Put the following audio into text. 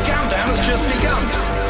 The countdown has just begun.